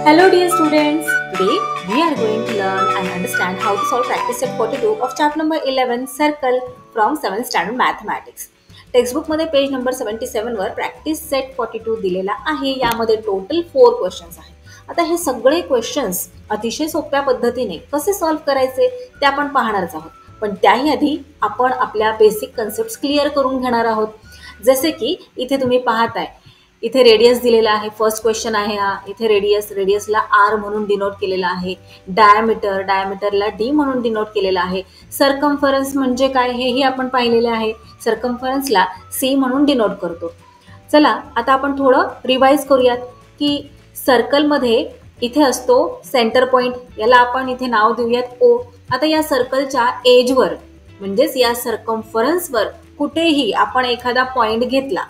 Hello dear students, today we are going to learn and understand how to solve practice set 42 of chapter number 11 circle from 7th standard mathematics. टेक्स्टबुकमध्ये page number seventy सेवनवर practice set forty two दिलेला आहे. यामध्ये total four questions आहेत. आता हे सगळे questions अतिशय सोप्या पद्धतीने कसे सॉल्व्ह करायचे ते आपण पाहणारच आहोत. पण त्याही आधी आपण आपल्या बेसिक कन्सेप्ट क्लिअर करून घेणार आहोत. जसे की इथे तुम्ही पाहताय इथे रेडियस दिलेला आहे. फर्स्ट क्वेश्चन आहे हा. इथे रेडियस रेडियसला आर म्हणून डिनोट केलेला आहे. डायमीटर डायमीटरला डी म्हणून डिनोट केलेला आहे. सरकम्फरन्स म्हणजे काय? हेही आपण पाहिलेले आहे. सरकम्फरन्सला सी म्हणून डिनोट करतो. चला आता आपण थोडं रिवाईज करूयात की सर्कलमध्ये इथे असतो सेंटर पॉईंट याला आपण इथे नाव देऊयात ओ आता या सर्कलच्या एजवर म्हणजेच या सरकम्फरन्सवर कुठेही आपण एखादा पॉईंट घेतला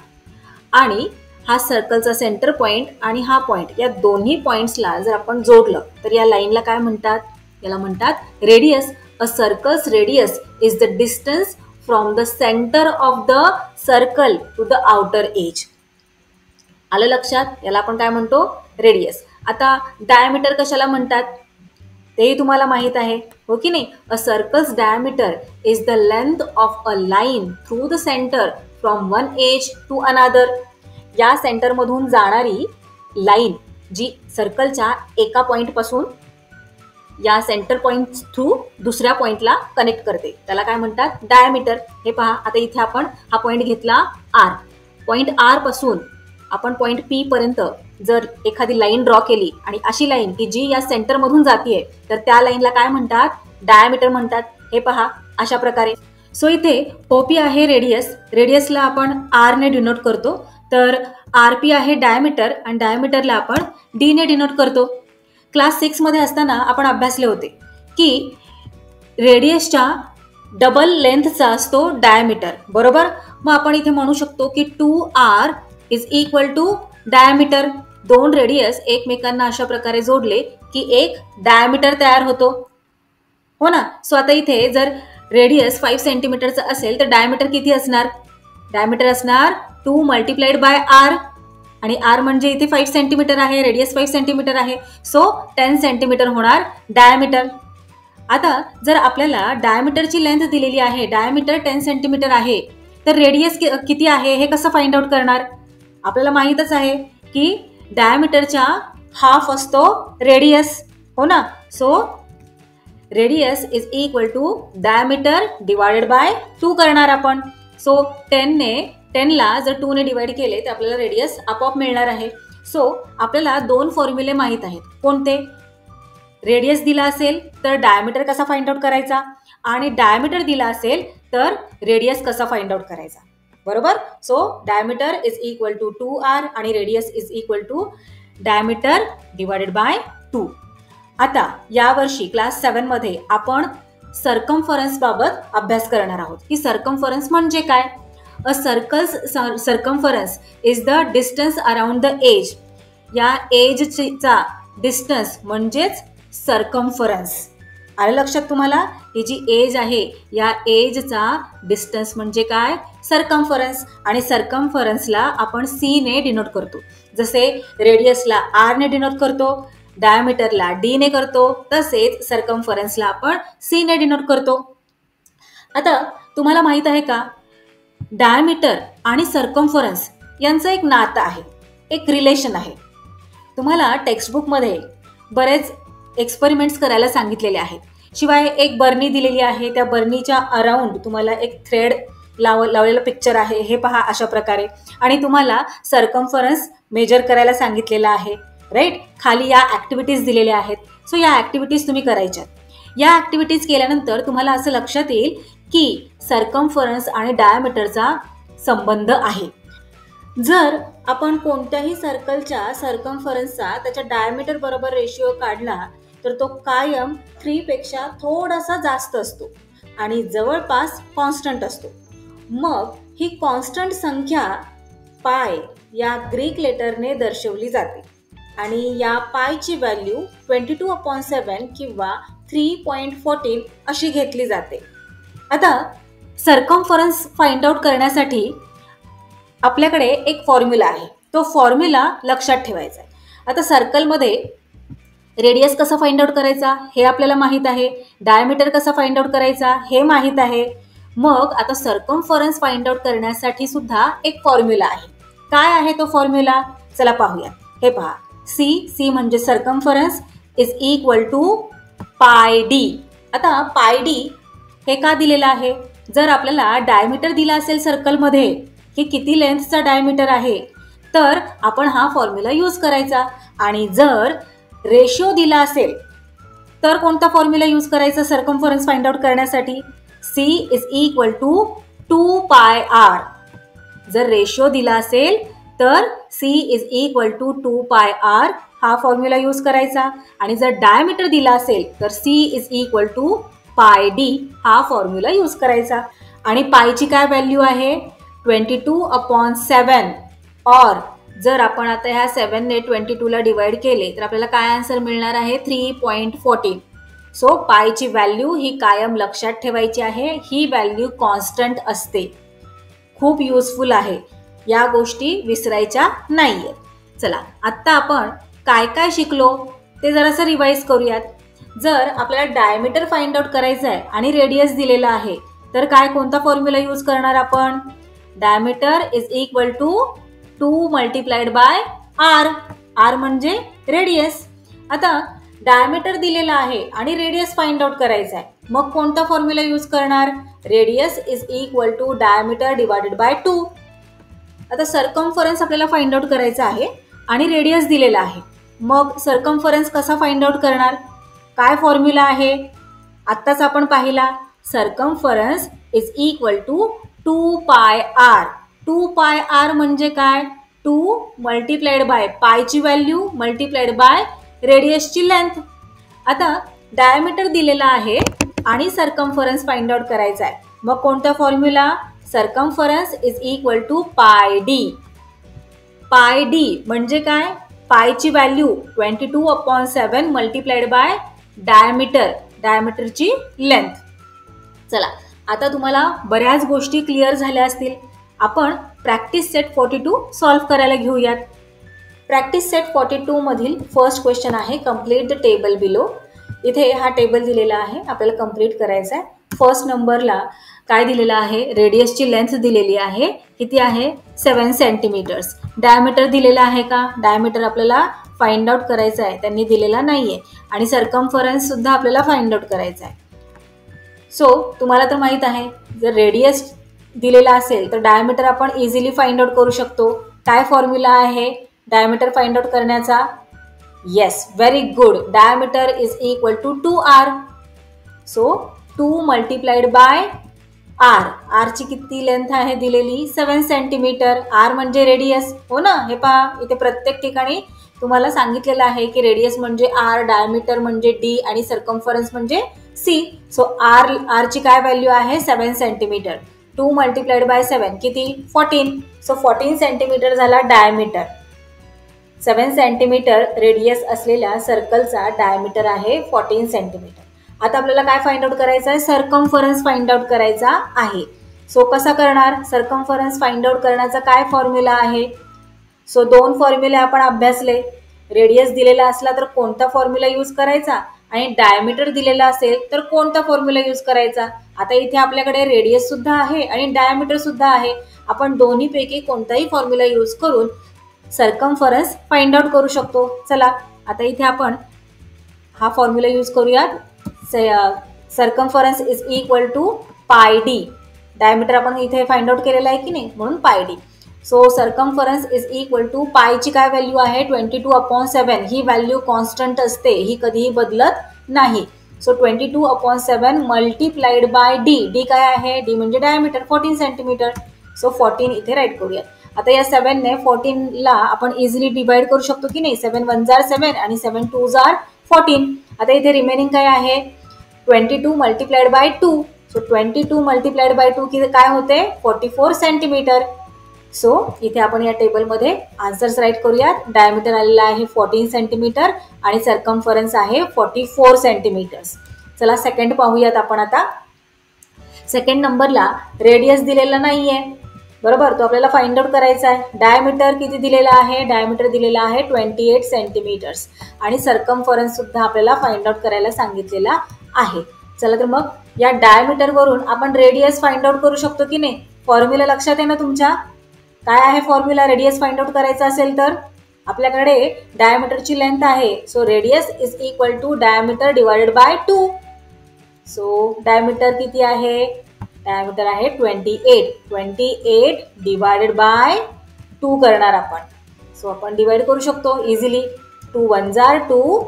आणि हा सर्कलचा सेंटर पॉईंट आणि हा पॉईंट या दोन्ही पॉईंट्सला जर आपण जोडलं तर या लाईनला काय म्हणतात? याला म्हणतात radius a circle's radius is the distance from the centre of the circle to the outer edge आलं लक्षात? याला आपण काय म्हणतो? रेडियस आता डायमीटर कशाला म्हणतात? तेही तुम्हाला माहीत आहे हो की नाही? A circle's diameter is the length of a line through the centre from one edge to another या सेंटरमधून जाणारी लाईन जी सर्कलच्या एका पॉईंटपासून या सेंटर पॉईंट थ्रू दुसऱ्या पॉईंटला कनेक्ट करते. त्याला काय म्हणतात? डायमीटर. हे पहा आता इथे आपण हा पॉईंट घेतला आर. पॉईंट आरपासून आपण पॉईंट पी पर्यंत जर एखादी लाईन ड्रॉ केली आणि अशी लाईन की जी या सेंटरमधून जातीये तर त्या लाईनला काय म्हणतात? डायमीटर म्हणतात. हे पहा अशा प्रकारे. सो इथे पोपी आहे रेडियस. रेडियसला आपण आरने डिनोट करतो. तर आर पी आहे डायमीटर आणि डायमीटरला आपण डीने डिनोट करतो. क्लास सिक्समध्ये असताना आपण अभ्यासले होते की रेडियसच्या डबल लेंथचा असतो डायमीटर बरोबर? मग आपण इथे म्हणू शकतो की two R is equal to diameter दोन रेडियस एकमेकांना अशा प्रकारे जोडले की एक डायमीटर तयार होतो. हो ना? सो आता इथे जर रेडियस फाईव्ह सेंटीमीटरचा असेल तर डायमीटर किती असणार? डायमीटर असणार टू मल्टिप्लाइड बाय आर. आणि आर म्हणजे इथे फाईव्ह सेंटीमीटर आहे रेडियस फाईव्ह सेंटीमीटर आहे. सो टेन सेंटीमीटर होणार डायमीटर आता जर आपल्याला डायमीटरची लेंथ दिलेली आहे डायमीटर टेन सेंटीमीटर आहे तर रेडियस किती आहे हे कसं फाइंड आउट करणार? आपल्याला माहीतच आहे की डायमीटरच्या हाफ असतो रेडियस हो ना? So radius is equal to diameter divided by two करणार आपण. सो टेनने टेनला जर टूने डिवाइड केले तर आपल्याला रेडियस आपोआप मिळणार आहे. सो आपल्याला दोन फॉर्म्युले माहीत आहेत. कोणते? रेडियस दिला असेल तर डायमीटर कसा फाइंड आउट करायचा? आणि डायमीटर दिला असेल तर रेडियस कसा फाइंड आउट करायचा? बरोबर? So diameter is equal to two R आणि radius is equal to diameter divided by two आता यावर्षी क्लास सेवनमध्ये आपण सर्कम्फरन्सबाबत अभ्यास करणार आहोत. की सरकमफरन्स म्हणजे काय? A circle's circumference is the distance around the edge या एजचा डिस्टन्स म्हणजेच सरकम्फरन्स आलं लक्षात तुम्हाला? ही जी एज आहे या एजचा डिस्टन्स म्हणजे काय? सरकम्फरन्स आणि सरकम्फरन्सला आपण सीने डिनोट करतो. जसे रेडियसला आरने डिनोट करतो डायमीटरला डीने करतो तसेच सरकम्फरन्सला आपण सीने डिनोट करतो. आता तुम्हाला माहीत आहे का? डायमीटर आणि सरकम्फरन्स यांचं एक नातं आहे. एक रिलेशन आहे. तुम्हाला टेक्स्टबुकमध्ये बरेच एक्सपेरिमेंट्स करायला सांगितलेले आहेत. शिवाय एक बर्नी दिलेली आहे. त्या बर्नीच्या अराउंड तुम्हाला एक थ्रेड लाव लावलेलं पिक्चर आहे. हे पहा अशा प्रकारे. आणि तुम्हाला सरकम्फरन्स मेजर करायला सांगितलेलं आहे. राईट खाली या ॲक्टिव्हिटीज दिलेल्या आहेत. सो या ॲक्टिव्हिटीज तुम्ही करायच्यात. या ॲक्टिव्हिटीज केल्यानंतर तुम्हाला असं लक्षात येईल की सरकम्फरन्स आणि डायमीटरचा संबंध आहे. जर आपण कोणत्याही सर्कलच्या सरकम्फरन्सचा त्याच्या डायमीटर बरोबर रेशिओ काढला तर तो कायम थ्रीपेक्षा थोडासा जास्त असतो आणि जवळपास कॉन्स्टंट असतो. मग ही कॉन्स्टंट संख्या पाय या ग्रीक लेटरने दर्शवली जाते आणि या पायची value twenty two upon seven किंवा थ्री पॉईंट फोर्टीन अशी घेतली जाते. आता सरकॉम्फरन्स फाइंड आउट करण्यासाठी आपल्याकडे एक फॉर्म्युला आहे. तो फॉर्म्युला लक्षात ठेवायचा आहे. आता सर्कलमध्ये रेडियस कसा फाइंड आउट करायचा? हे आपल्याला माहीत आहे. डायमीटर कसा फाइंड आउट करायचा? हे माहीत आहे. मग आता सर्कमफरन्स फाइंड आउट करण्यासाठी सुद्धा एक फॉर्म्युला आहे. काय आहे तो फॉर्म्युला चला पाहूया हे पहा. सी सी म्हणजे circumference is equal to pi D आता पाय डी हे का दिलेलं आहे? जर आपल्याला डायमीटर दिला असेल सर्कलमध्ये की किती लेंथचा डायमीटर आहे तर आपण हा फॉर्म्युला यूज करायचा. आणि जर रेशो दिला असेल तर कोणता फॉर्म्युला यूज करायचा सर्कम्फरन्स फाइंड आउट करण्यासाठी? C is equal to two pi R जर रेशो दिला असेल तर C is equal to two pi R हा फॉर्म्युला यूज करायचा. आणि जर डायमीटर दिला असेल तर C is equal to pi D हा फॉर्म्युला यूज करायचा. आणि पायची काय व्हॅल्यू आहे? Twenty two upon seven or जर आपण आता ह्या सेवनने ट्वेंटी टूला डिवाइड केले तर आपल्याला काय आन्सर मिळणार आहे? थ्री पॉईंट फोर्टीन सो पायची व्हॅल्यू ही कायम लक्षात ठेवायची आहे. ही व्हॅल्यू कॉन्स्टंट असते. खूप युजफुल आहे. या गोष्टी विसरायच्या नाही आहेत चला आत्ता आपण काय काय शिकलो ते जरासं रिवाईज करूयात. जर आपल्याला डायमीटर फाइंड आउट करायचं आहे आणि रेडियस दिलेला आहे तर काय कोणता फॉर्म्युला यूज करणार आपण? Diameter is equal to two multiplied by R R म्हणजे रेडियस आता डायमीटर दिलेला आहे आणि रेडियस फाइंड आउट करायचा आहे मग कोणता फॉर्म्युला यूज करणार? Radius is equal to diameter divided by two आता सर्कमफरन्स आपल्याला फाइंड आउट करायचा आहे आणि रेडियस दिलेला आहे मग सर्कमफरन्स कसा फाइंड आउट करणार? काय फॉर्म्युला आहे? आत्ताच आपण पाहिला circumference is equal to two pi R two pi R म्हणजे काय? टू मल्टिप्लाइड बाय पायची व्हॅल्यू मल्टिप्लाइड बाय रेडियसची लेंथ आता डायमीटर दिलेला आहे आणि सर्कमफरन्स फाइंड आउट करायचा आहे. मग कोणता formula circumference is equal to pi D pi D म्हणजे काय? पायची value twenty two upon seven multiplied by diameter डायमीटरची length चला आता तुम्हाला बऱ्याच गोष्टी क्लिअर झाल्या असतील. आपण practice set forty two solve करायला घेऊयात. प्रॅक्टिस सेट फॉर्टी टूमधील फर्स्ट क्वेश्चन आहे कंप्लीट द टेबल बिलो इथे हा टेबल दिलेला आहे आपल्याला कंप्लीट करायचा आहे. फर्स्ट नंबरला काय दिलेलं आहे? रेडियसची लेंथ दिलेली आहे. किती आहे? सेवन सेंटीमीटर्स डायमीटर दिलेला आहे का? डायमीटर आपल्याला फाइंड आउट करायचा आहे. त्यांनी दिलेला नाही आहे आणि सर्कम्फरन्ससुद्धा आपल्याला फाइंड आउट करायचा आहे. सो तुम्हाला तर माहीत आहे जर रेडियस दिलेला असेल तर डायमीटर आपण इझिली फाइंड आउट करू शकतो. काय फॉर्म्युला आहे? डायमीटर फाइंड आउट करण्याचा? Yes very good diameter is equal to two R so two multiplied by R आरची किती लेंथ आहे दिलेली? सेवन सेंटीमीटर आर म्हणजे रेडियस हो ना? हे पहा इथे प्रत्येक ठिकाणी तुम्हाला सांगितलेलं आहे की रेडियस म्हणजे आर डायमीटर म्हणजे डी आणि सर्कम्फरन्स म्हणजे सी सो आर आरची काय व्हॅल्यू आहे? Seven centimetre two multiplied by seven किती? फोर्टीन सो फोर्टीन सेंटीमीटर झाला डायमीटर सेवन सेंटीमीटर रेडियस असलेल्या सर्कलचा डायमीटर आहे फोर्टीन सेंटीमीटर आता आपल्याला काय फाइंड आउट करायचं आहे? सर्कमफरन्स फाइंड आउट करायचा आहे. सो कसा करणार? सर्कमफरन्स फाइंड आउट करण्याचा काय फॉर्म्युला आहे? सो दोन फॉर्म्युले आपण अभ्यासले. रेडियस दिलेला असला तर कोणता फॉर्म्युला यूज करायचा? आणि डायमीटर दिलेला असेल तर कोणता फॉर्म्युला यूज करायचा? आता इथे आपल्याकडे रेडियस सुद्धा आहे आणि डायमीटर सुद्धा आहे. आपण दोन्हीपैकी कोणताही फॉर्म्युला यूज करून सर्कमफरन्स फाइंड आउट करू शकतो. चला आता इथे आपण हा फॉर्म्युला यूज करूयात. Circumference is equal to pi D diameter आपण इथे फाइंड आउट केलेला आहे की नाही? म्हणून pi D so circumference is equal to पायची काय व्हॅल्यू आहे? ट्वेंटी टू अपॉन सेवन ही व्हॅल्यू कॉन्स्टंट असते. ही कधीही बदलत नाही. So twenty two upon seven multiplied by D D काय आहे? डी म्हणजे diameter fourteen centimetre so fourteen इथे राईट करूयात. आता या सेवनने फोर्टीनला आपण इझिली डिवाइड करू शकतो की नाही? सेवन वन जार सेवन आणि सेवन टू जार फोर्टीन आता इथे रिमेनिंग काय आहे? Twenty two multiplied by two so twenty two multiplied by two किती काय होते? फोर्टी फोर सेंटीमीटर सो इथे आपण या टेबलमध्ये आन्सर्स राईट करूयात. डायमीटर आलेला आहे फोर्टीन सेंटीमीटर आणि सर्कमफरन्स आहे फोर्टी फोर सेंटीमीटर्स चला सेकंड पाहूयात आपण आता. सेकंड नंबरला रेडियस दिलेला नाही आहे बरोबर? तो आपल्याला फाइंड आउट करायचा आहे. डायमीटर किती दिलेला आहे? डायमीटर दिलेला आहे ट्वेंटी एट सेंटीमीटर्स आणि सरकमफरन्स सुद्धा आपल्याला फाइंड आउट करायला सांगितलेला आहे. चला तर मग या डायमीटरवरून आपण रेडियस फाइंड आउट करू शकतो की नाही? फॉर्म्युला लक्षात आहे ना तुमच्या? काय आहे फॉर्म्युला रेडियस फाइंड आउट करायचा असेल तर? आपल्याकडे डायमीटरची लेंथ आहे. So radius is equal to diameter divided by two so diameter किती आहे? डायमीटर आहे twenty eight twenty eight divided by two करणार आपण. सो आपण डिवाइड करू शकतो इझिली टू वन जार टू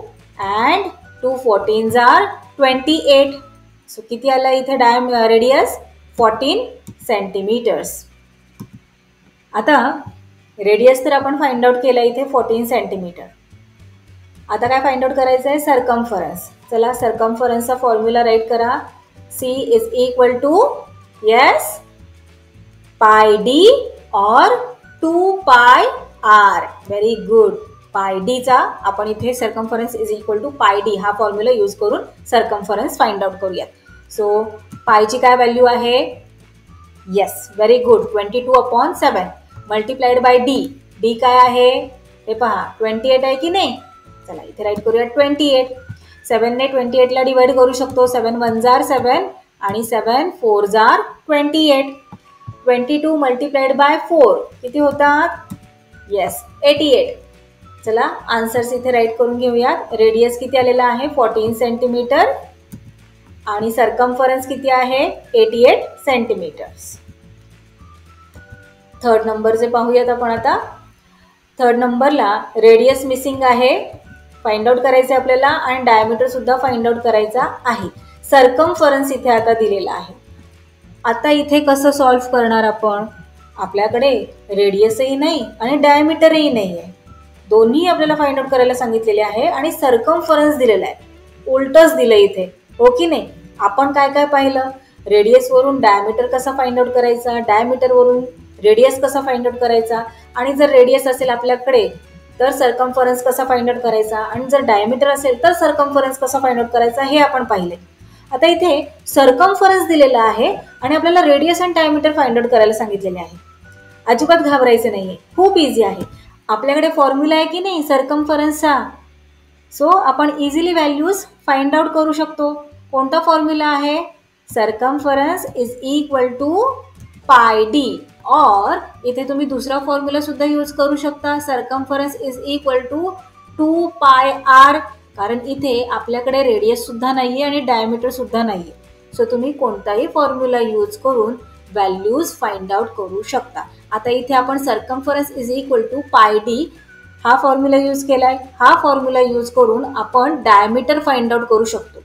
अँड टू फोर्टीन जार ट्वेंटी एट सो किती आलं इथे? डायम रेडियस फोर्टीन सेंटीमीटर्स आता रेडियस तर आपण फाइंड आउट केलं इथे फोर्टीन सेंटीमीटर आता काय फाइंड आउट करायचं आहे सरकमफरन्स चला सरकमफरन्सचा फॉर्म्युला राईट करा. C is equal to yes pi D और two pi R very good pi डीचा आपण इथे circumference is equal to pi D हा फॉर्म्युला यूज करून सरकमफरन्स फाइंड आउट करूयात. सो पायची काय व्हॅल्यू आहे? Yes very good twenty two upon seven multiplied by D D काय आहे? हे पहा ट्वेंटी एट आहे की नाही? चला इथे राईट करूया ट्वेंटी एट सेवनने ट्वेंटी एटला डिवाइड करू शकतो. सेवन वन जार सेवन आणि seven four jar twenty eight twenty two multiplied by four किती होतात? येस एटी एट चला आन्सर्स इथे राईट करून घेऊयात. रेडियस किती आलेला आहे? फोर्टीन सेंटीमीटर आणि सरकमफरन्स किती आहे? Eighty eight centimetres third number जे पाहूयात आपण आता. थर्ड नंबरला रेडियस मिसिंग आहे. फाइंड आउट करायचं आहे आपल्याला आणि डायमीटरसुद्धा फाइंड आउट करायचा आहे. सरकमफरन्स इथे आता दिलेला आहे. आता इथे कसं सॉल्व्ह करणार आपण? आपल्याकडे रेडियसही नाही आणि डायमीटरही नाही आहे दोन्ही आपल्याला फाइंड आउट करायला सांगितलेले आहे आणि सरकमफरन्स दिलेला आहे. उलटच दिलं इथे. हो की नाही? आपण काय काय पाहिलं? रेडियसवरून डायमीटर कसा फाइंड आउट करायचा? डायमीटरवरून रेडियस कसा फाइंड आउट करायचा? आणि जर रेडियस असेल आपल्याकडे तर सरकमफरन्स कसा फाइंड आउट करायचा? आणि जर डायमीटर असेल तर सरकमफरन्स कसा फाइंड आउट करायचा? हे आपण पाहिले. आता इथे सरकमफरन्स दिलेला आहे आणि आपल्याला radius and diameter find out करायला सांगितलेले आहे. अजिबात घाबरायचं नाही आहे खूप इझी आहे. आपल्याकडे फॉर्म्युला आहे की नाही? सरकमफरन्सचा सो आपण इझिली व्हॅल्यूज फाइंड आउट करू शकतो. कोणता फॉर्म्युला आहे? Circumference is equal to pi D और इथे तुम्ही दुसरा फॉर्म्युला सुद्धा यूज करू शकता. Circumference is equal to two pi R कारण इथे आपल्याकडे रेडियस सुद्धा नाही आहे आणि डायमीटर सुद्धा नाही आहे सो तुम्ही कोणताही फॉर्म्युला यूज करून व्हॅल्यूज फाइंड आउट करू शकता. आता इथे आपण circumference is equal to pi D हा फॉर्म्युला यूज केला आहे हा फॉर्म्युला यूज करून आपण डायमीटर फाइंड आउट करू शकतो.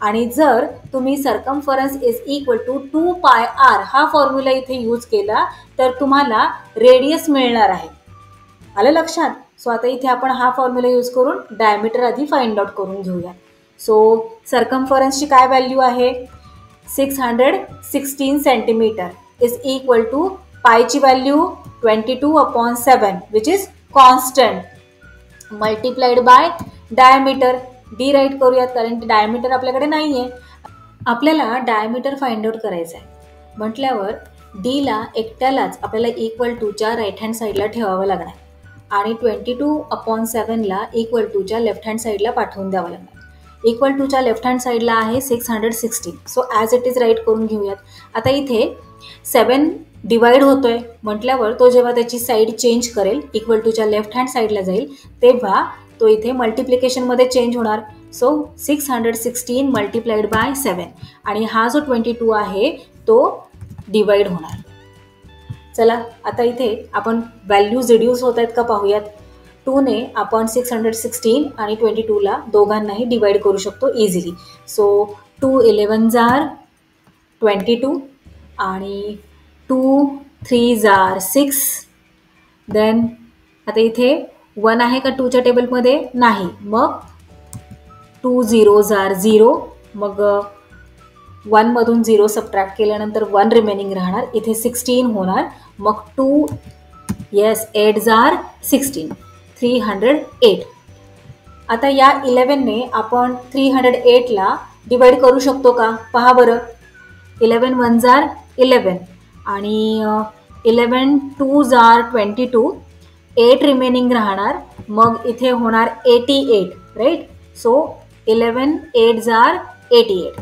आणि जर तुम्ही circumference is equal to two pi R हा फॉर्म्युला इथे यूज केला तर तुम्हाला रेडियस मिळणार आहे. आलं लक्षात? सो आता इथे आपण हा फॉर्म्युला यूज करून डायमीटर आधी फाइंड आउट करून घेऊया. सो सरकमफरन्सची काय व्हॅल्यू आहे? Six hundred sixteen centimetre is equal to पायची value twenty two upon seven which is constant multiplied by diameter D right करूयात कारण डायमीटर आपल्याकडे नाही आहे आपल्याला डायमीटर फाइंड आउट करायचं आहे म्हटल्यावर डीला एकट्यालाच आपल्याला इक्वल टूच्या राईट हँड साईडला ठेवावं लागणार. आणि ट्वेंटी टू अपॉन सेवनला इक्वल टूच्या लेफ्ट हँड साईडला पाठवून द्यावं लागणार. इक्वल टूच्या लेफ्ट हँड साईडला आहे six hundred sixteen so as it is right करून घेऊयात. आता इथे सेवन डिवाइड आहे म्हटल्यावर तो जेव्हा त्याची साईड चेंज करेल इक्वल टूच्या लेफ्ट हँड साईडला जाईल तेव्हा तो इथे मल्टिप्लिकेशनमध्ये चेंज होणार. So six hundred sixteen multiplied by seven आणि हा जो ट्वेंटी टू आहे तो डिवाइड होणार. चला आता इथे आपण व्हॅल्यूज रिड्यूस होत आहेत का पाहूयात. टूने आपण सिक्स हंड्रेड सिक्स्टीन आणि ट्वेंटी टूला दोघांनाही डिवाइड करू शकतो इझिली सो टू इलेवन जार ट्वेंटी टू आणि टू थ्री जार सिक्स देन आता इथे वन आहे का टूच्या टेबलमध्ये? नाही. मग टू झिरो जार झिरो. मग वनमधून झिरो सबट्रॅक्ट केल्यानंतर वन रिमेनिंग राहणार. इथे सिक्स्टीन होणार. मग टू येस एट जार सिक्स्टीन. Three hundred eight. आता या इलेवनने आपण थ्री हंड्रेड एटला डिवाईड करू शकतो का? पहा बरं. इलेवन वन जार इलेवन आणि इलेवन टू जार ट्वेंटी टू. एट रिमेनिंग राहणार. मग इथे होणार eighty eight right so eleven eight jar eighty eight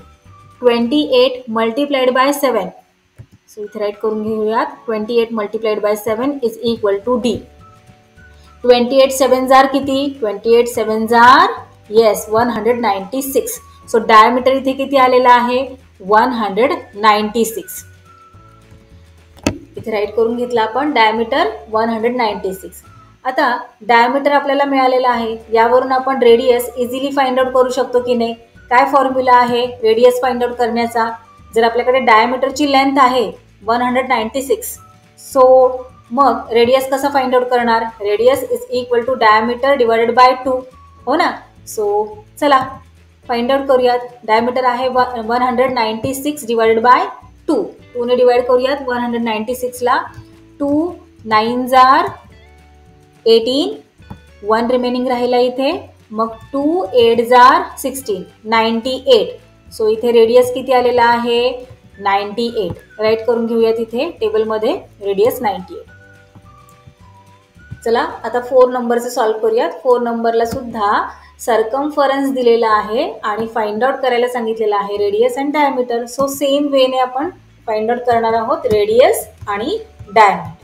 twenty eight multiplied by seven so इथे राईट करून घेऊयात. Twenty eight multiplied by seven is equal to D twenty eight seven जार किती? Twenty eight seven जार yes one hundred ninety six so diameter इथे किती आलेला आहे? One hundred ninety six इथे right करून घेतला आपण. Diameter one hundred ninety six आता डायमीटर आपल्याला मिळालेला आहे. यावरून आपण रेडियस इझिली फाइंड आउट करू शकतो की नाही. काय फॉर्म्युला आहे? रेडियस फाइंड आउट करण्याचा. जर आपल्याकडे डायमीटरची लेंथ आहे one hundred ninety six so मग रेडियस कसा फाइंड आउट करणार? Radius is equal to diameter divided by two हो ना? सो चला फाइंड आउट करूयात. डायमीटर आहे one hundred ninety six divided by two. टूने divide करूयात. वन हंड्रेड नाईन्टी सिक्सला टू नाईन जार एटीन वन रिमेनिंग राहिला इथे. मग टू एट जार सिक्स्टीन नाईन्टी एट सो इथे रेडियस किती आलेला आहे? नाईन्टी एट राईट करून घेऊयात इथे. टेबलमध्ये रेडियस नाईन्टी एट चला आता फोर नंबरचं सॉल्व्ह करूयात. फोर नंबरला सुद्धा सरकमफरन्स दिलेला आहे आणि फाइंड आउट करायला सांगितलेलं आहे radius and diameter so same वेने आपण फाइंड आउट करणार आहोत रेडियस आणि डायमीटर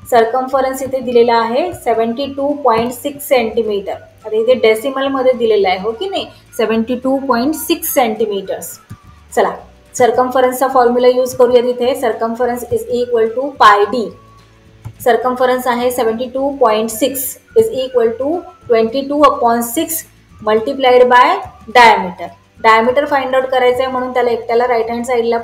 सरकमफरन्स इथे दिलेला आहे seventy two point six centimetre आता इथे डेसिमलमध्ये दिलेलं आहे हो की नाही? Seventy two point six centimetres चला सरकमफरन्सचा फॉर्म्युला यूज करूया तिथे circumference is equal to pi D circumference आहे seventy two point six is equal to twenty two upon six multiplied by diameter diameter find out करायचं आहे म्हणून त्याला एकट्याला राईट हँड साईडला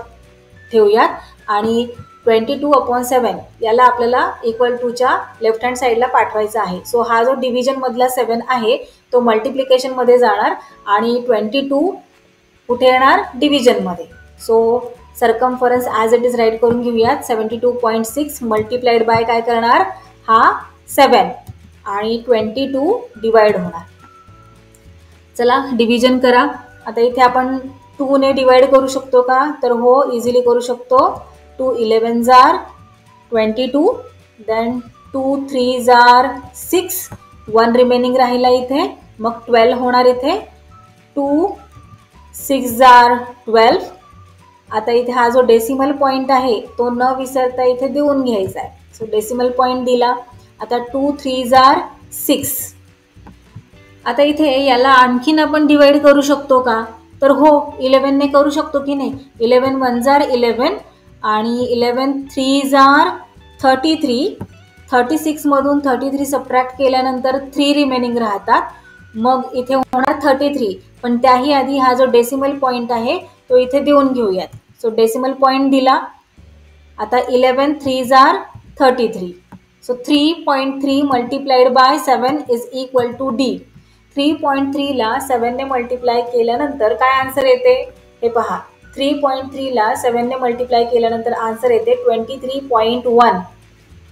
ठेवूयात. आणि ट्वेंटी टू अपॉन सेवन याला आपल्याला इक्वल टूच्या लेफ्ट हँड साईडला पाठवायचा आहे. सो हा जो डिव्हिजनमधला सेवन आहे तो मल्टिप्लिकेशनमध्ये जाणार आणि ट्वेंटी टू कुठे येणार? डिव्हिजनमध्ये so circumference as it is right करून घेऊयात. Seventy two point six multiplied by काय करणार? हा सेवन आणि ट्वेंटी टू डिवाइड होणार. चला डिव्हिजन करा. आता इथे आपण टूने डिवाइड करू शकतो का? तर हो इझिली करू शकतो. टू इलेवन जार twenty two then two three जार सिक्स वन रिमेनिंग राहिला इथे. मग ट्वेल्व होणार इथे. टू सिक्स जार ट्वेल्व आता इथे हा जो डेसिमल पॉईंट आहे तो न विसरता इथे देऊन घ्यायचा आहे. सो डेसिमल पॉईंट दिला. आता टू थ्री जार सिक्स आता इथे याला आणखीन आपण डिवाइड करू शकतो का? तर हो इलेवनने करू शकतो की नाही? इलेवन वन जार इलेवन आणि इलेवन थ्री जार थर्टी थ्री थर्टी सिक्समधून थर्टी थ्री सप्रॅक्ट केल्यानंतर थ्री रिमेनिंग राहतात. मग इथे होणार थर्टी थ्री पण त्याही आधी हा जो डेसिमल पॉईंट आहे तो इथे देऊन घेऊयात. सो डेसिमल पॉईंट दिला. आता eleven three jar thirty three so three point three multiplied by seven is equal to D three point थ्रीला सेवनने मल्टिप्लाय केल्यानंतर काय आन्सर येते? हे पहा. थ्री पॉईंट थ्रीला सेवनने मल्टिप्लाय केल्यानंतर आन्सर येते ट्वेंटी थ्री पॉईंट वन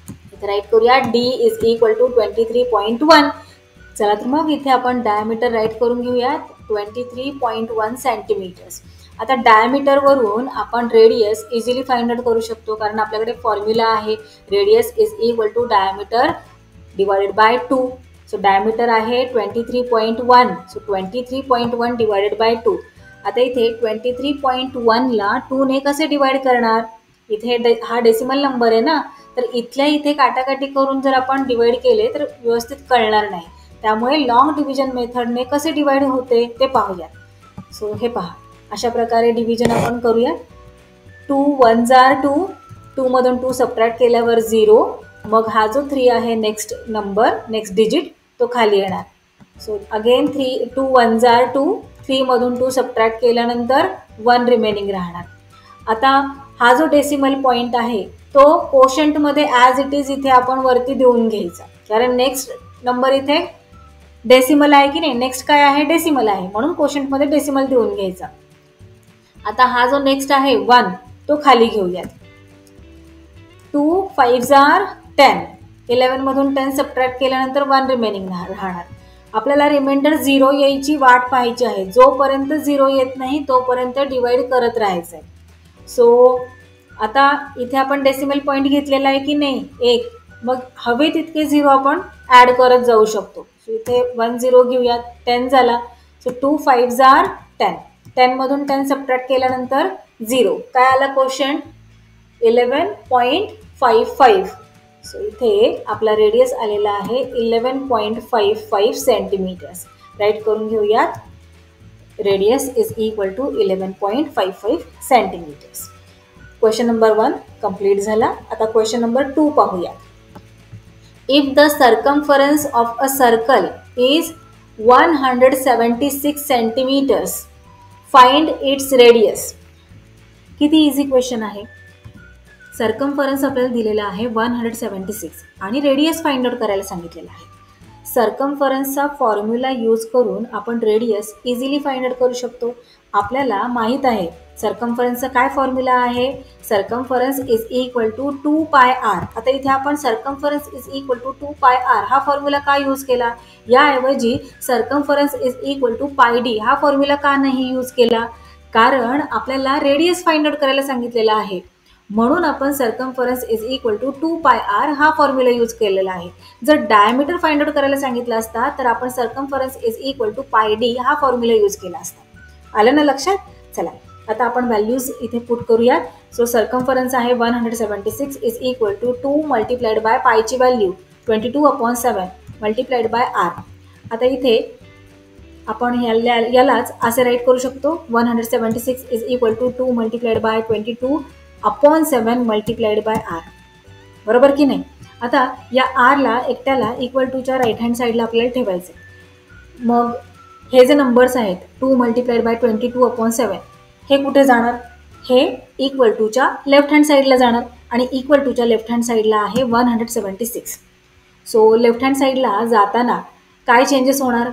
इथे राईट करूया. D is equal to twenty three point one चला तर मग इथे आपण डायमीटर राईट करून घेऊयात. Twenty three point one centimetres आता डायमीटरवरून आपण रेडियस इझिली फाइंड आउट करू शकतो. कारण आपल्याकडे फॉर्म्युला आहे. Radius is equal to diameter divided by two so diameter आहे twenty three point one so twenty three point one divided by two आता इथे ट्वेंटी थ्री पॉईंट वनला टूने कसे डिवाइड करणार? इथे डे हा डेसिमल नंबर आहे ना? तर इथल्या इथे काटाकाटी करून जर आपण डिवाइड केले तर व्यवस्थित कळणार नाही. त्यामुळे लॉंग डिव्हिजन मेथडने कसे डिवाइड होते ते पाहूयात. सो हे पहा. अशा प्रकारे डिव्हिजन आपण करूया. टू वन जार टू टूमधून टू सबट्रॅक्ट केल्यावर झिरो मग हा जो थ्री आहे नेक्स्ट नंबर नेक्स्ट डिजिट तो खाली येणार. So again three two one जार टू थ्रीमधून टू सबट्रॅक्ट केल्यानंतर वन रिमेनिंग राहणार. आता हा जो डेसिमल पॉईंट आहे तो कोशंटमध्ये ॲज इट इज इथे आपण वरती देऊन घ्यायचा. कारण नेक्स्ट नंबर इथे डेसिमल आहे की नाही? नेक्स्ट काय आहे? डेसिमल आहे. म्हणून कोशंटमध्ये डेसिमल देऊन घ्यायचा. आता हा जो नेक्स्ट आहे वन तो खाली घेऊयात. टू फाईव्ह जार टेन इलेवनमधून टेन सबट्रॅक्ट केल्यानंतर वन रिमेनिंग राहणार. आपल्याला रिमाइंडर झिरो यायची वाट पाहायची आहे. जोपर्यंत झिरो येत नाही तोपर्यंत डिवाइड करत राहायचं आहे सो आता इथे आपण डेसिमल पॉईंट घेतलेला आहे की नाही? एक. मग हवे तितके झिरो आपण ॲड करत जाऊ शकतो. सो इथे वन झिरो घेऊयात. टेन झाला. सो टू फाईव्ह जार टेन टेनमधून टेन सबट्रॅक्ट केल्यानंतर झिरो काय आला question eleven point five five so इथे आपला रेडियस आलेला आहे eleven point five five centimetres write करून घेऊयात. Radius is equal to eleven point five five centimetres question number one complete झाला. आता क्वेश्चन नंबर टू पाहूया if the circumference of a circle is one hundred seventy six centimetres find its radius किती easy question आहे? Circumference आपल्याला दिलेला आहे one hundred seventy six आणि radius find out करायला सांगितलेलं आहे. सर्कम्फरन्सचा फॉर्म्युला यूज करून आपण रेडियस इझिली फाइंड आउट करू शकतो. आपल्याला माहीत आहे सर्कम्फरन्सचा काय फॉर्म्युला आहे? Circumference is equal to two pi R आता इथे आपण circumference is equal to two pi R हा फॉर्म्युला का यूज केला? याऐवजी circumference is equal to pi D हा फॉर्म्युला का नाही यूज केला? कारण आपल्याला रेडियस फाइंड आउट करायला सांगितलेला आहे. म्हणून आपण circumference is equal to two pi R हा फॉर्म्युला यूज केलेला आहे. जर डायमीटर फाइंड आउट करायला सांगितलं असता तर आपण circumference is equal to pi D हा फॉर्म्युला यूज केला असता. आलं ना लक्षात? चला. आता आपण व्हॅल्यूज इथे पुट करूयात. सो सर्कम्फरन्स आहे one hundred seventy six is equal to two multiplied by पायची value twenty two upon seven multiplied by R आता इथे आपण ह्याला यालाच असे राईट करू शकतो. One hundred seventy six is equal to two multiplied by twenty two upon seven multiplied by R बरोबर की नाही? आता या आरला एकट्याला इक्वल टूच्या राईट हँड साईडला आपल्याला ठेवायचं मग हे जे नंबर्स आहेत two multiplied by twenty two upon seven हे कुठे जाणार? हे इक्वल टूच्या लेफ्ट हँड साईडला जाणार आणि इक्वल टूच्या लेफ्ट हँड साईडला आहे one hundred seventy six so left hand साईडला जाताना काय चेंजेस होणार?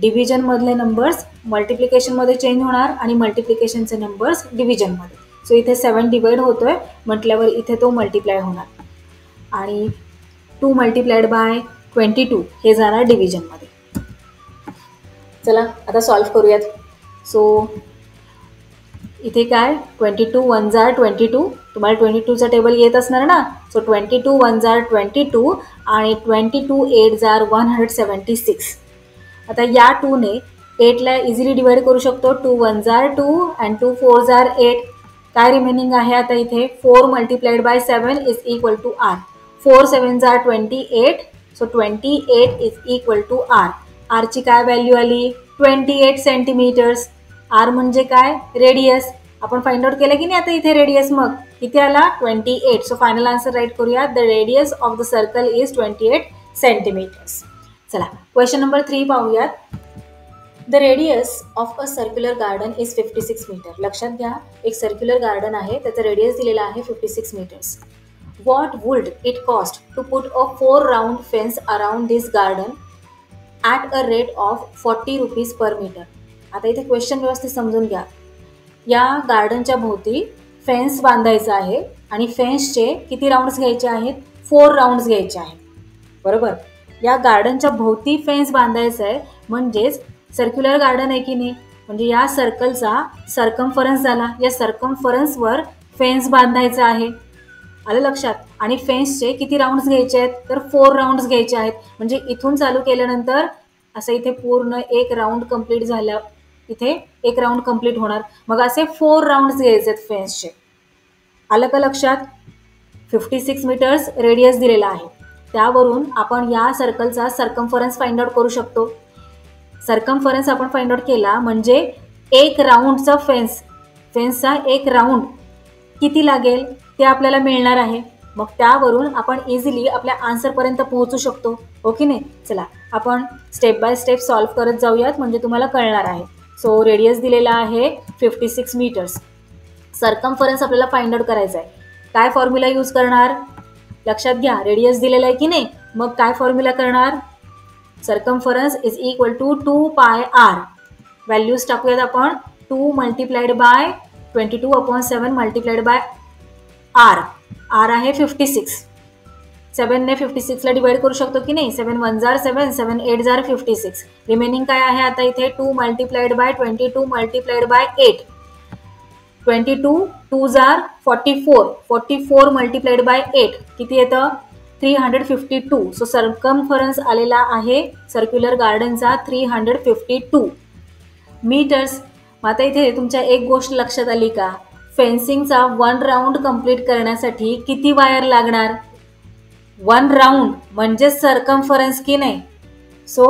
डिव्हिजनमधले नंबर्स मल्टिप्लिकेशनमध्ये चेंज होणार आणि मल्टिप्लिकेशनचे नंबर्स डिव्हिजनमध्ये सो इथे सेवन डिवाइड होतोय म्हटल्यावर इथे तो मल्टिप्लाय होणार. आणि two multiplied by twenty two हे जाणार डिव्हिजनमध्ये चला आता सॉल्व करूयात. सो इथे काय? ट्वेंटी टू वन जार ट्वेंटी टू तुम्हाला ट्वेंटी टूचा टेबल येत असणार ना? सो ट्वेंटी टू वन जार ट्वेंटी टू आणि ट्वेंटी टू एट जार वन हंड्रेड सेवन्टी सिक्स आता या टूने एटला इझिली डिवाईड करू शकतो. टू वन जार टू अँड टू फोर जार एट काय रिमेनिंग आहे आता इथे? Four multiplied by seven is equal to R four seven jar twenty eight so twenty eight is equal to R आरची काय व्हॅल्यू आली? ट्वेंटी एट सेंटीमीटर्स आर म्हणजे काय? Radius आपण फाइंड आउट केलं की नाही आता इथे रेडियस मग? किती आला twenty eight so final answer write करूया. The radius of the circle is twenty eight centimetres चला क्वेश्चन नंबर थ्री पाहूयात. The radius of a circular garden is fifty six metre लक्षात घ्या एक सर्क्युलर गार्डन आहे त्याचा रेडियस दिलेला आहे fifty six metres what would it cost to put a four round fence around this garden at a rate of forty rupees per metre आता इथे question व्यवस्थित समजून घ्या. या गार्डनच्या भोवती फेन्स बांधायचा आहे आणि फेन्सचे किती राऊंड्स घ्यायचे आहेत? फोर राऊंड्स घ्यायचे आहेत. बरोबर? या गार्डनच्या भोवती फेन्स बांधायचं आहे म्हणजेच सर्क्युलर गार्डन आहे की नाही? म्हणजे या सर्कलचा सर्कम्फरन्स झाला. या सर्कम्फरन्सवर फेन्स बांधायचा आहे. आलं लक्षात? आणि फेन्सचे किती राऊंड्स घ्यायचे आहेत? तर फोर राऊंड्स घ्यायचे आहेत. म्हणजे इथून चालू केल्यानंतर असं इथे पूर्ण एक राऊंड कंप्लीट झाल्या इथे एक राऊंड कंप्लीट होणार. मग असे फोर राऊंड्स घ्यायचे आहेत फेन्सचे आलं का लक्षात? फिफ्टी सिक्स मीटर्स रेडियस दिलेला आहे. त्यावरून आपण या सर्कलचा सर्कम्फरन्स फाइंड आउट करू शकतो. सर्कम्फरन्स आपण फाइंड आउट केला म्हणजे एक राऊंडचा फेन्स फेन्सचा एक राऊंड किती लागेल ते आपल्याला मिळणार आहे. मग त्यावरून आपण इझिली आपल्या आन्सरपर्यंत पोहोचू शकतो. ओके नाही चला आपण स्टेप बाय स्टेप सॉल्व करत जाऊयात म्हणजे तुम्हाला कळणार आहे. सो रेडियस दिलेला आहे फिफ्टी सिक्स मीटर्स सरकमफरन्स आपल्याला फाइंड आउट करायचा आहे काय फॉर्म्युला यूज करणार? लक्षात घ्या रेडियस दिलेला आहे की नाही? मग काय फॉर्म्युला करणार? Circumference is equal to two pi R values टाकूयात आपण. Two multiplied by twenty two upon seven multiplied by R R आहे फिफ्टी सिक्स सेवनने फिफ्टी सिक्सला डिवाइड करू शकतो की नाही? सेवन वन जार सेवन सेवन एट जार फिफ्टी सिक्स रिमेनिंग काय आहे आता इथे? Two multiplied by twenty two multiplied by eight twenty two two jar forty four forty four multiplied by eight किती येतं? Three hundred fifty two so circumference आलेला आहे. Circular गार्डनचा three hundred fifty two metres मग आता इथे तुमच्या एक गोष्ट लक्षात आली का? फेन्सिंगचा वन राऊंड कंप्लीट करण्यासाठी किती वायर लागणार? वन राऊंड म्हणजे सरकम्फरन्स की नाही? So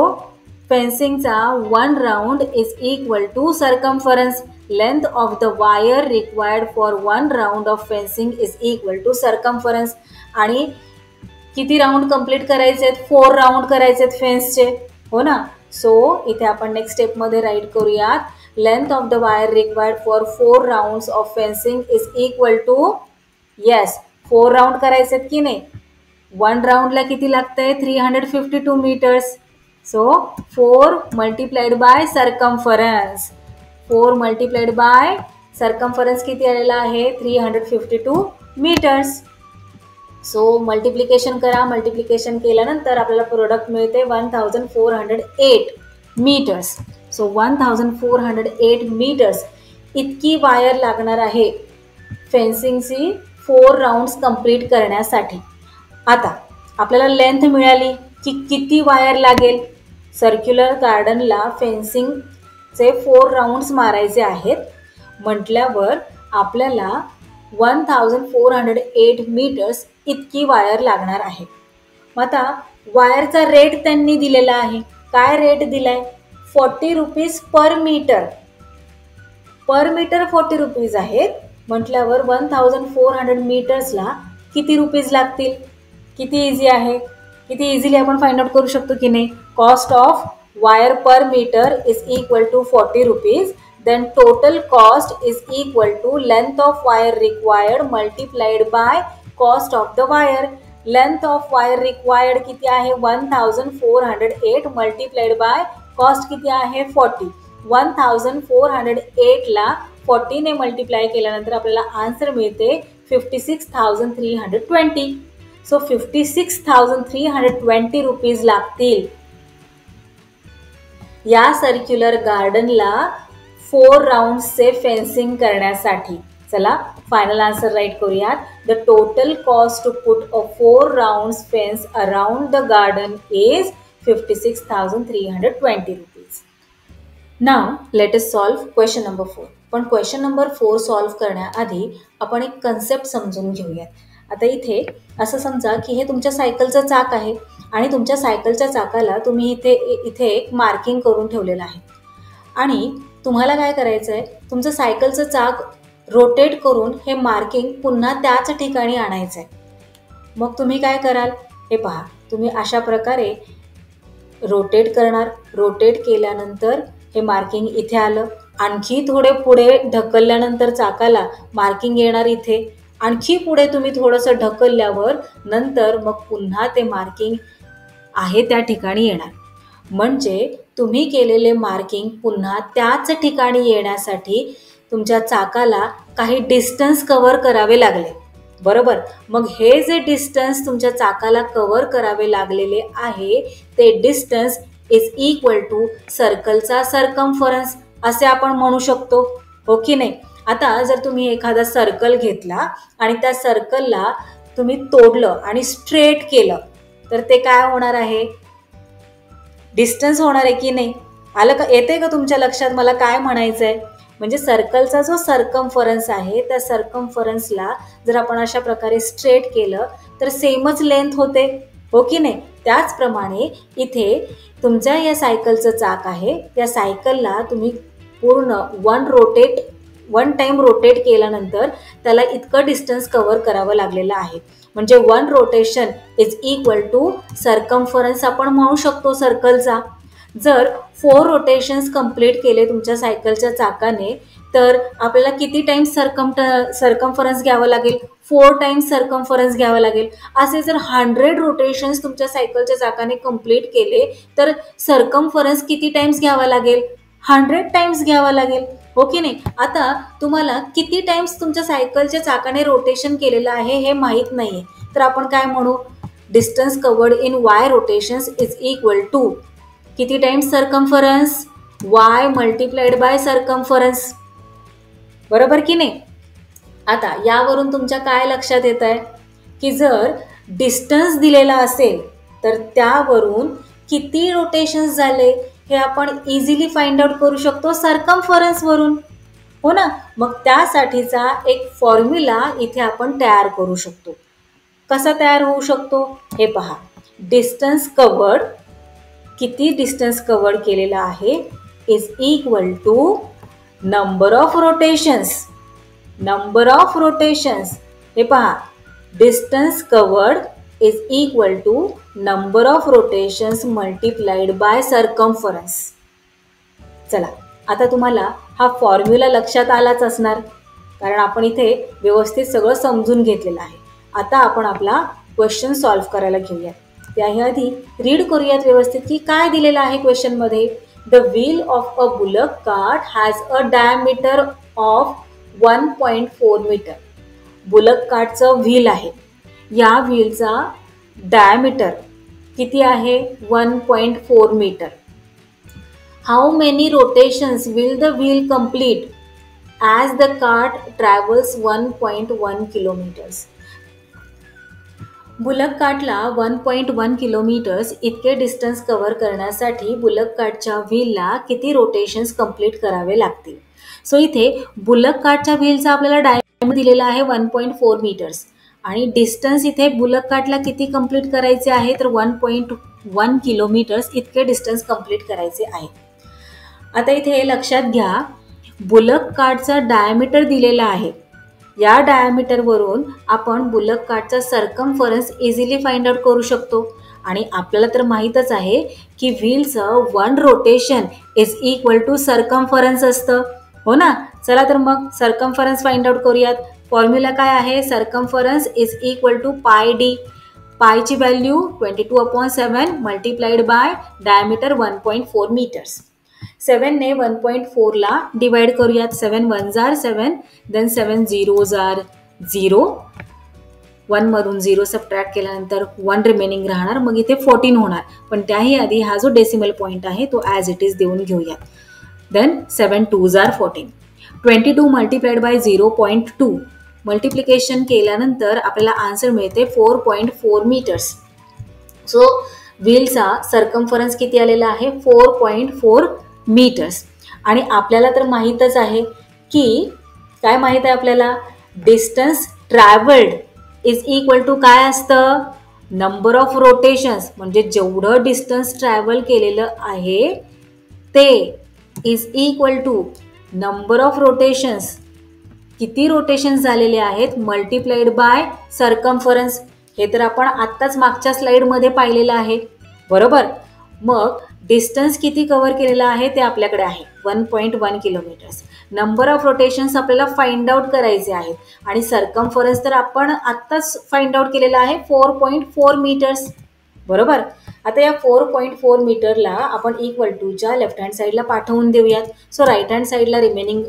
फेन्सिंगचा one round is equal to circumference length of the wire required for one round of fencing is equal to circumference आणि किती राऊंड कंप्लीट करायचे आहेत फोर राऊंड करायचे आहेत फेन्सचे हो ना? सो इथे आपण नेक्स्ट स्टेपमध्ये राईट करूयात. Length of the wire required for four rounds of fencing is equal to yes four round करायचे आहेत की नाही? वन राऊंडला किती लागतं आहे three hundred fifty two metres so four multiplied by circumference four multiplied by circumference किती आलेला आहे? Three hundred fifty two metres so multiplication करा. मल्टिप्लिकेशन केल्यानंतर आपल्याला प्रोडक्ट मिळते one thousand four hundred eight metres so one thousand four hundred eight metres इतकी wire लागणार आहे. फेन्सिंगची फोर राऊंड्स कंप्लीट करण्यासाठी. आता आपल्याला लेंथ मिळाली की किती वायर लागेल? सर्क्युलर गार्डनला फेन्सिंगचे फोर राऊंड्स मारायचे आहेत. म्हटल्यावर आपल्याला one thousand four hundred eight metres इतकी वायर लागणार आहे. मग आता वायरचा रेट त्यांनी दिलेला आहे. काय रेट दिलाय? Forty rupees per metre per metre forty rupees आहेत. म्हटल्यावर वन थाउजंड फोर हंड्रेड मीटर्सला किती रुपीज लागतील? किती इझी आहे? किती इझिली आपण फाइंड आउट करू शकतो की नाही? Cost of wire per metre is equal to forty rupees then total cost is equal to length of wire required multiplied by cost of the wire length of wire required किती आहे? One thousand four hundred eight multiplied by cost किती आहे? Forty one thousand four hundred एटला फॉर्टीने multiply केल्यानंतर आपल्याला answer मिळते fifty six thousand three hundred twenty so fifty six thousand three hundred twenty rupees लागतील. या सर्क्युलर गार्डनला फोर राऊंडचे फेन्सिंग करण्यासाठी. चला फायनल आन्सर राईट करूयात. The total cost to put a four round fence around the garden is fifty six thousand three hundred twenty rupees now let is solve question number four पण question number four solve करण्याआधी आपण एक concept समजून घेऊयात. आता इथे असं समजा की हे तुमच्या सायकलचं चाक आहे आणि तुमच्या सायकलच्या चाकाला तुम्ही इथे इथे एक मार्किंग करून ठेवलेलं आहे. आणि तुम्हाला काय करायचं आहे तुमचं सायकलचं चाक रोटेट करून हे मार्किंग पुन्हा त्याच ठिकाणी आणायचं आहे मग तुम्ही काय कराल हे पहा तुम्ही अशा प्रकारे रोटेट करणार. रोटेट केल्यानंतर हे मार्किंग इथे आलं. आणखी थोडे पुढे ढकलल्यानंतर चाकाला मार्किंग येणार इथे. आणखी पुढे तुम्ही थोडंसं ढकलल्यावर नंतर मग पुन्हा ते मार्किंग आहे त्या ठिकाणी येणार. म्हणजे तुम्ही केलेले मार्किंग पुन्हा त्याच ठिकाणी येण्यासाठी तुमच्या चाकाला काही डिस्टन्स कवर करावे लागले. बरोबर? मग हे जे डिस्टन्स तुमच्या चाकाला कव्हर करावे लागलेले आहे ते डिस्टन्स इज इक्वल टू सर्कलचा सर्कम्फरन्स असे आपण म्हणू शकतो. हो की नाही? आता जर तुम्ही एखादा सर्कल घेतला आणि त्या सर्कलला तुम्ही तोडलं आणि स्ट्रेट केलं तर ते काय होणार आहे? डिस्टन्स होणार आहे की नाही? आलं का? येते का तुमच्या लक्षात? मला काय म्हणायचं आहे म्हणजे सर्कलचा जो सरकमफरन्स आहे त्या सरकमफरन्सला जर आपण अशा प्रकारे स्ट्रेट केलं तर सेमच लेंथ होते. हो की नाही? त्याचप्रमाणे इथे तुमच्या या सायकलचं चाक आहे. त्या सायकलला तुम्ही पूर्ण one rotate one time rotate केल्यानंतर त्याला इतकं डिस्टन्स कवर करावं लागलेलं आहे. म्हणजे one rotation is equal to circumference आपण म्हणू शकतो सर्कलचा जर फोर रोटेशन्स कंप्लीट केले तुमच्या सायकलच्या चाकाने तर आपल्याला किती टाइम्स सरकम सरकम्फरन्स घ्यावं लागेल? फोर टाइम्स सरकम्फरन्स घ्यावं लागेल. असे जर हंड्रेड रोटेशन्स तुमच्या सायकलच्या चाकाने कंप्लीट केले तर सरकम्फरन्स किती टाइम्स घ्यावा लागेल? हंड्रेड टाइम्स घ्यावा लागेल. हो की नाही? आता तुम्हाला किती टाइम्स तुमच्या सायकलच्या चाकाने रोटेशन केलेलं आहे हे माहीत नाही आहे तर आपण काय म्हणू? Distance covered in Y rotations is equal to किती times circumference Y multiplied by circumference बरोबर की नाही? आता यावरून तुमच्या काय लक्षात येत आहे? की जर डिस्टन्स दिलेला असेल तर त्यावरून किती रोटेशन्स झाले? हे आपण इझिली फाइंड आउट करू शकतो सरकमफरन्सवरून हो ना? मग त्यासाठीचा एक फॉर्म्युला इथे आपण तयार करू शकतो. कसा तयार होऊ शकतो? हे पहा. डिस्टन्स कवर्ड किती डिस्टन्स कवर्ड केलेला आहे? Is equal to number of rotations number of rotations हे पहा. Distance covered is equal to number of rotations multiplied by circumference. चला आता तुम्हाला हा फॉर्म्युला लक्षात आलाच असणार. कारण आपण इथे व्यवस्थित सगळं समजून घेतलेलं आहे. आता आपण आपला क्वेश्चन सॉल्व्ह करायला घेऊयात त्याही आधी रीड करूयात व्यवस्थित की काय दिलेलं आहे क्वेश्चनमध्ये the wheel of a bullock cart has a diameter of one point four metre bullock कार्टचं wheel आहे. या व्हीलचा डायमीटर किती आहे? One point four metre how many rotations will the wheel complete as the cart travels one point one kilometres bullock कार्टला one point one kilometres इतके distance cover करण्यासाठी bullock कार्टच्या व्हीलला किती रोटेशन्स कंप्लीट करावे लागतील? सो इथे बुलक कार्टच्या व्हीलचा आपल्याला डायम दिलेला आहे वन पॉईंट फोर मीटर्स आणि डिस्टन्स इथे बुलक किती कंप्लीट करायचे आहे? तर वन पॉईंट वन किलोमीटर्स इतके डिस्टन्स कंप्लीट करायचे आहे. आता इथे हे लक्षात घ्या. बुलक कार्टचा डायमीटर दिलेला आहे. या डायमीटरवरून आपण बुलक कार्डचा सरकमफरन्स इझिली फाइंड आउट करू शकतो. आणि आपल्याला तर माहीतच आहे की व्हीलचं one rotation is equal to circumference असतं. हो ना? चला तर मग सरकमफरन्स फाइंड आउट करूयात. फॉर्म्युला काय आहे? Circumference is equal to pi D पायची value twenty two upon seven multiplied by diameter one point four metres सेवनने one point फोरला डिवाइड करूयात. सेवन वन जार सेवन देन सेवन झिरो जार zero वनमधून zero subtract केल्यानंतर one remaining राहणार. मग इथे fourteen होणार. पण त्याही आधी हा जो डेसिमल पॉईंट आहे तो ॲज इट इज देऊन घेऊयात. Then seven two jar fourteen twenty two multiplied by zero point two multiplication केल्यानंतर आपल्याला आन्सर मिळते four point four metres so व्हीलचा circumference किती आलेला आहे? फोर पॉईंट फोर मीटर्स आणि आपल्याला तर माहीतच आहे की काय माहीत आहे आपल्याला? Distance travelled is equal to काय असतं? नंबर ऑफ रोटेशन्स म्हणजे जेवढं डिस्टन्स ट्रॅव्हल केलेलं आहे ते is equal to number of rotations किती रोटेशन्स झालेले आहेत? मल्टिप्लाइड बाय सरकमफरन्स हे तर आपण आत्ताच मागच्या स्लाईडमध्ये पाहिलेलं आहे. बरोबर? मग डिस्टन्स किती कव्हर केलेलं आहे? ते आपल्याकडे आहे. One point one kilometres number of rotations आपल्याला फाइंड आउट करायचे आहेत. आणि सरकमफरन्स तर आपण आत्ताच फाइंड आउट केलेला आहे. फोर पॉईंट फोर मीटर्स बरोबर? आता या फोर पॉईंट फोर मीटरला आपण इक्वल टूच्या लेफ्ट हँड साईडला पाठवून देऊयात. सो राईट हँड साईडला रिमेनिंग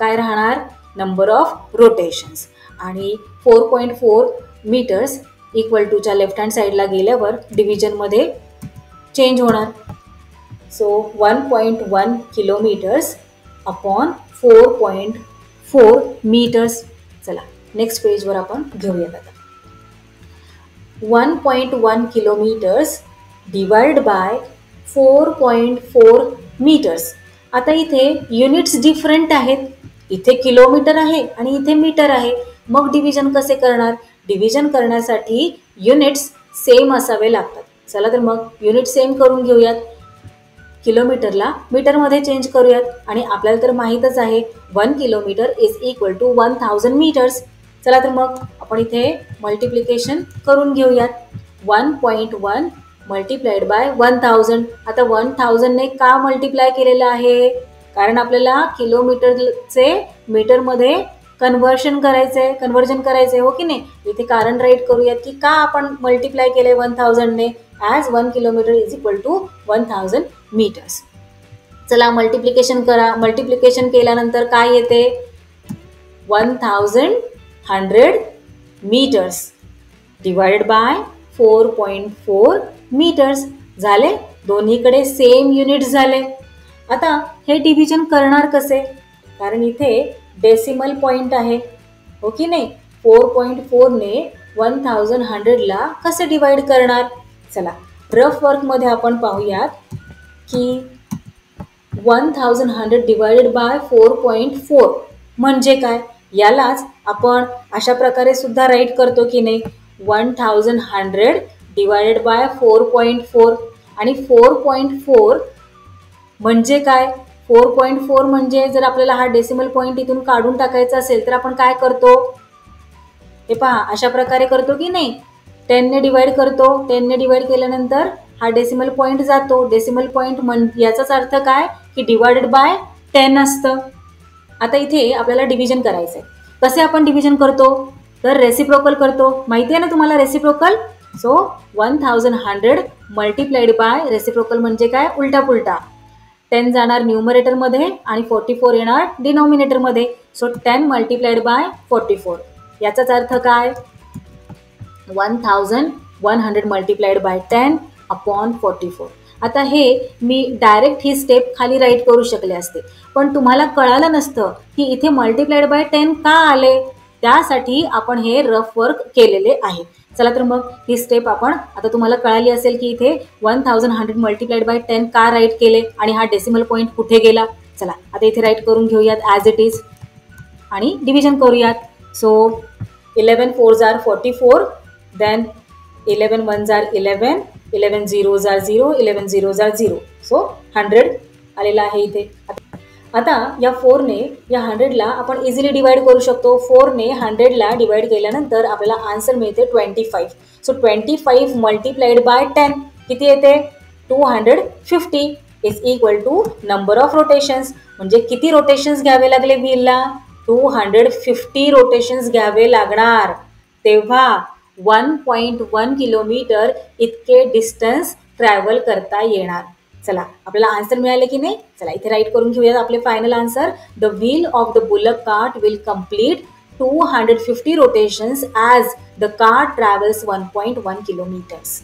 काय राहणार? Number of rotations. आणि four point four metres equal टूच्या left hand साईडला गेल्यावर डिव्हिजनमध्ये चेंज होणार. So one point one kilometres upon four point four metres चला नेक्स्ट पेजवर आपण घेऊयात आता one point one kilometres divide by four point four metres आता इथे युनिट्स डिफरंट आहेत. इथे किलोमीटर आहे आणि इथे मीटर आहे. मग डिव्हिजन कसे करणार? डिव्हिजन करण्यासाठी युनिट्स सेम असावे लागतात. चला तर मग युनिट सेम करून घेऊयात. किलोमीटरला मीटरमध्ये चेंज करूयात. आणि आपल्याला तर माहीतच आहे one kilometre is equal to one thousand metres चला तर मग आपण इथे मल्टिप्लिकेशन करून घेऊयात. One point one multiplied by one thousand आता वन थाउजंडने का मल्टिप्लाय केलेलं आहे? कारण आपल्याला किलोमीटरचे मीटरमध्ये कन्व्हर्शन करायचं आहे कन्व्हर्जन करायचं आहे हो की नाही? इथे कारण राईट करूयात की का आपण मल्टिप्लाय केले one थाउजंडने as one kilometre is equal to one thousand metres चला मल्टिप्लिकेशन करा. मल्टिप्लिकेशन केल्यानंतर काय येते? One thousand hundred metres divide by four point four metres झाले? दोन्हीकडे सेम युनिट्स झाले. आता हे डिव्हिजन करणार कसे? कारण इथे डेसिमल पॉईंट आहे. हो की नाही? फोर पॉईंट फोरने वन थाउजंड हंड्रेडला कसे डिवाइड करणार? चला रफ वर्कमध्ये आपण पाहूयात की one thousand hundred divided by four point four म्हणजे काय? यालाच आपण अशा प्रकारे सुद्धा राईट करतो की नाही? One thousand hundred divided by four point four आणि फोर पॉईंट फोर म्हणजे काय? फोर पॉईंट फोर म्हणजे जर आपल्याला हा डेसिमल पॉईंट इथून काढून टाकायचा असेल तर आपण काय करतो? हे पहा अशा प्रकारे करतो की नाही? टेनने डिवाईड करतो. टेनने डिवाईड केल्यानंतर हा डेसिमल पॉईंट जातो. डेसिमल पॉईंट म्हण याचाच अर्थ काय? की डिवायडेड बाय टेन असतं. आता इथे आपल्याला डिव्हिजन करायचं आहे कसे आपण डिव्हिजन करतो? तर रेसिप्रोकल करतो. माहिती आहे ना तुम्हाला reciprocal so one thousand hundred multiplied by reciprocal म्हणजे काय? उलटा पुलटा टेन जाणार न्यूमरेटरमध्ये आणि फोर्टी फोर येणार डिनॉमिनेटरमध्ये so ten multiplied by forty four याचाच अर्थ काय? One thousand one hundred multiplied by ten upon forty four आता हे मी डायरेक्ट ही स्टेप खाली राईट करू शकले असते. पण तुम्हाला कळालं नसतं की इथे मल्टिप्लाइड बाय टेन का आले? त्यासाठी आपण हे रफ वर्क केलेले आहे. चला तर मग ही स्टेप आपण आता तुम्हाला कळाली असेल की इथे one thousand hundred multiplied by ten का राईट केले आणि हा डेसिमल पॉईंट कुठे गेला? चला आता इथे राईट करून घेऊयात ॲज इट इज आणि डिव्हिजन करूयात. सो इलेवन फोर जार forty four then eleven one जार इलेवन इलेवन झिरो जार झिरो इलेवन झिरो जार झिरो सो हंड्रेड आलेला आहे इथे. आता या फोरने या हंड्रेडला आपण इझिली डिवाइड करू शकतो. फोरने हंड्रेडला डिवाइड केल्यानंतर आपल्याला आन्सर मिळते twenty five so twenty five multiplied by ten किती येते? Two hundred fifty is equal to number of rotations म्हणजे किती रोटेशन्स घ्यावे लागले व्हीलला? टू हंड्रेड फिफ्टी रोटेशन्स घ्यावे लागणार. तेव्हा वन पॉईंट वन किलोमीटर इतके डिस्टन्स ट्रॅव्हल करता येणार. चला आपल्याला आन्सर मिळाले की नाही? चला इथे राईट करून घेऊयात आपले final answer the wheel of the bullock cart will complete two hundred fifty rotations as the cart travels one point one kilometres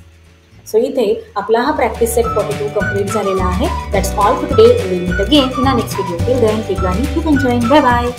so इथे आपला हा practice set forty two complete झालेला आहे. That's all to today will meet again in next video till then keep learning keep enjoying bye bye